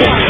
Yeah.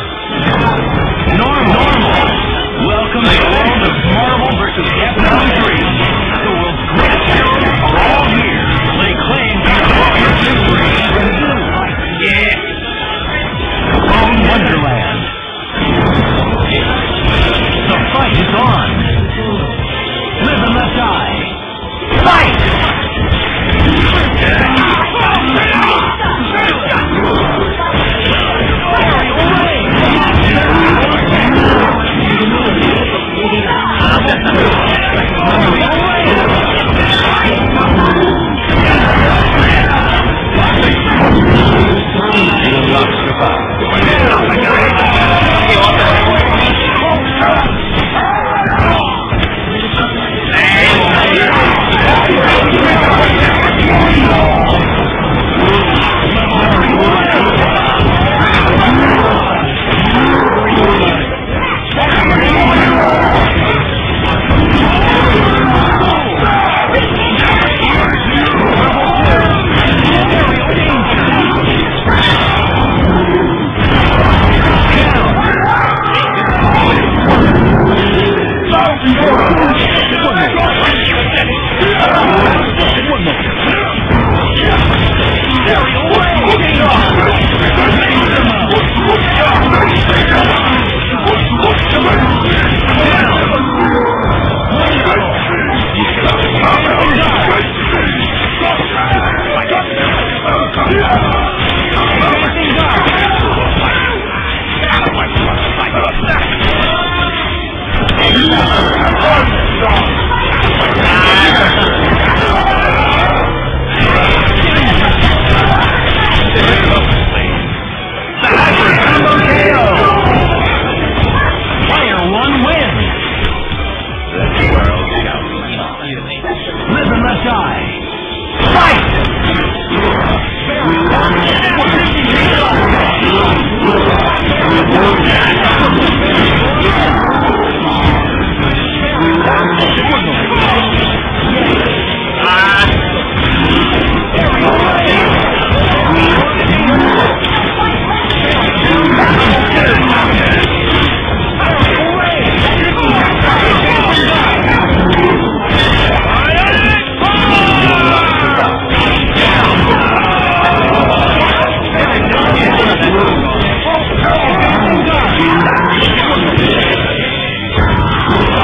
Come on.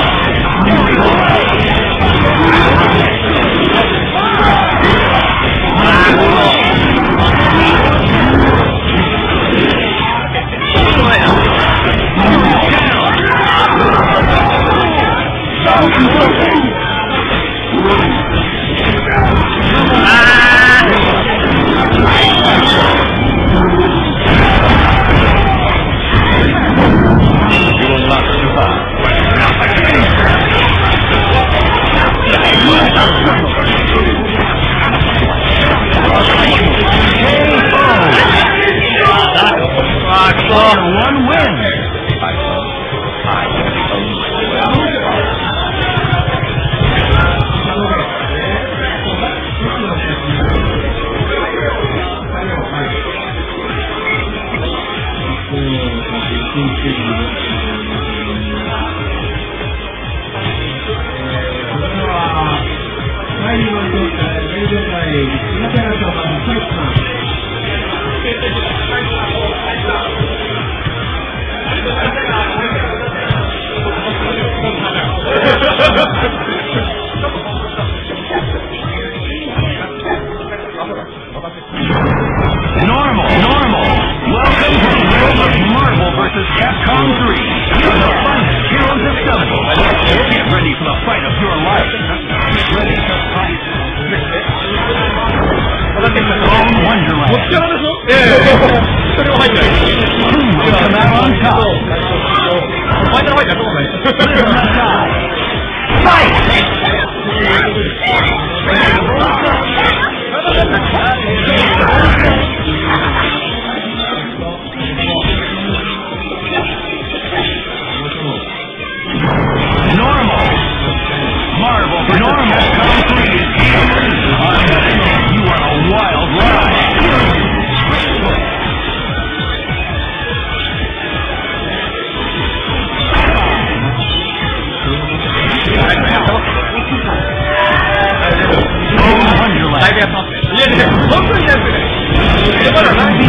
Ding kriegen. こっちええ。それは入ってない。ファイナルファイターどうもない？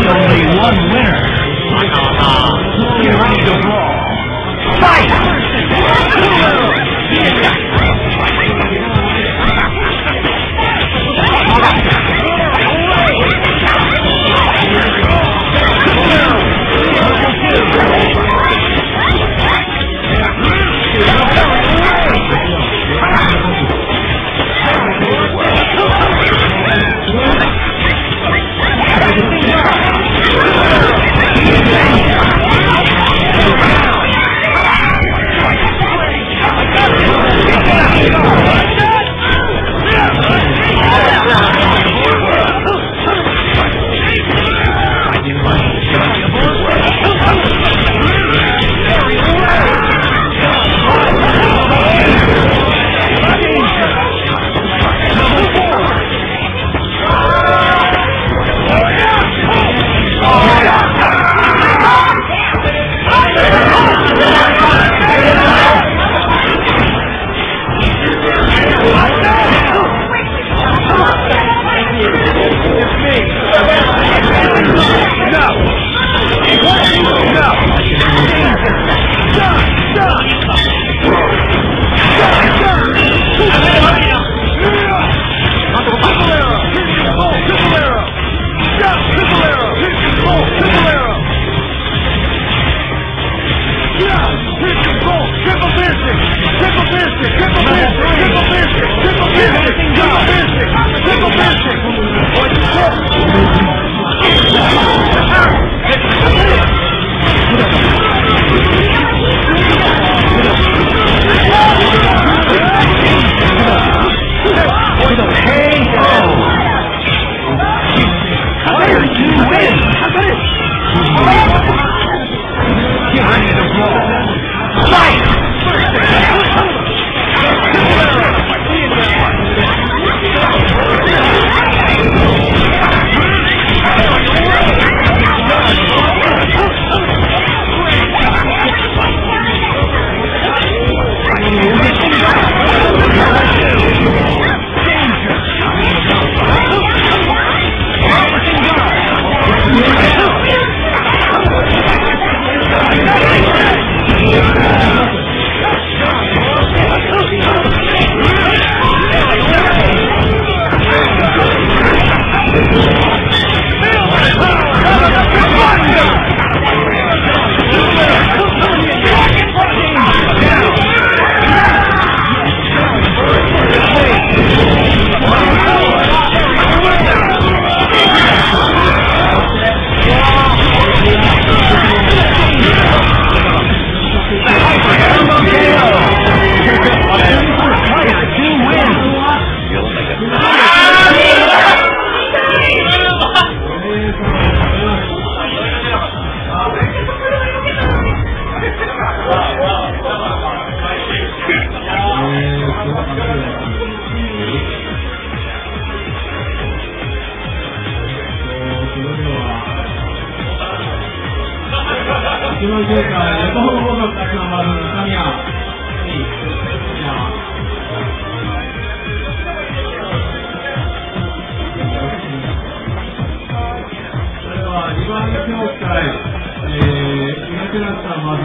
only one winner.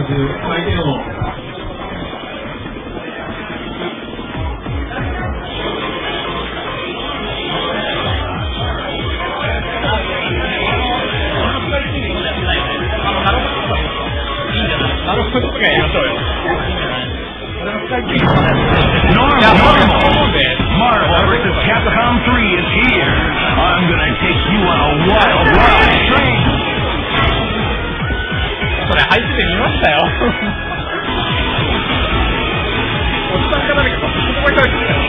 就是快点哦。たよ。おっさんか誰かが、ここからってたよ。